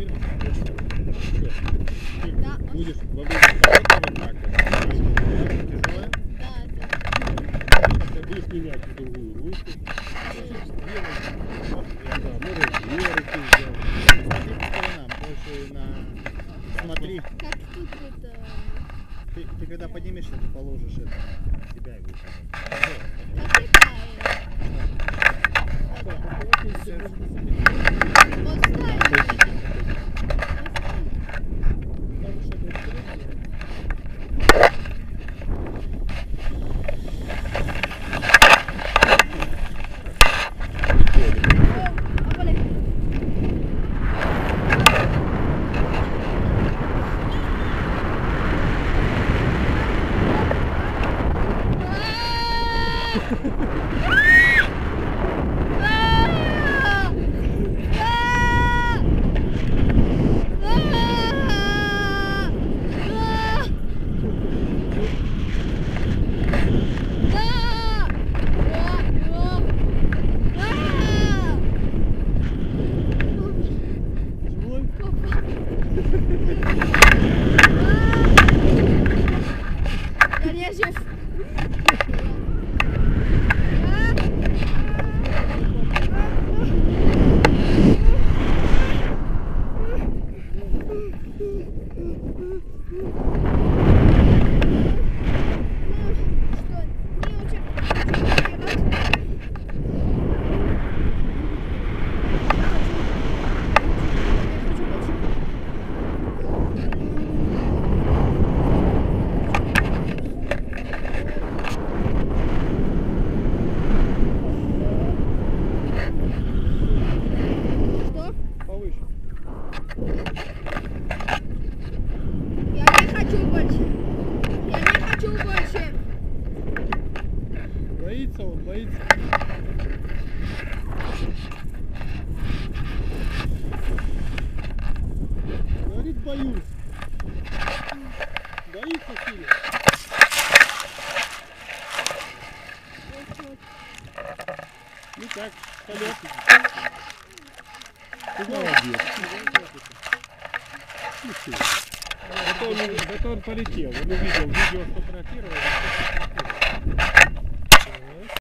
Теперь. Ты Да, он- будешь во время полета вот так вот. Тяжелая. Ты будешь менять в другую руку. Да, можешь две руки взять. Смотри по сторонам, больше на... Смотри, как тут это... ты, ты когда поднимешься, ты положишь это себя и выше. Я не хочу больше. Я не хочу больше. Боится он, боится. Говорит, боюсь. Боится сильно. Ну так, полет. Ты молодец. Всё. Зато он, зато он полетел. Он увидел, видео сфотографировал.